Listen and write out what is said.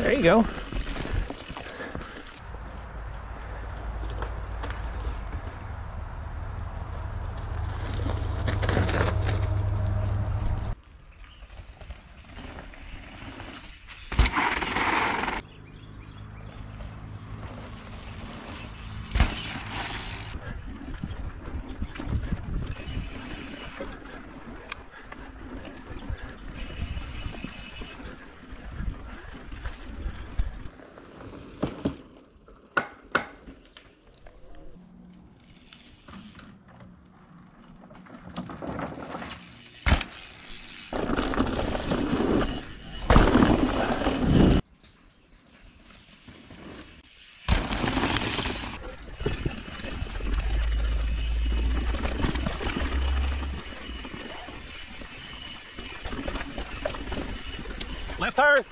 There you go. Left hard.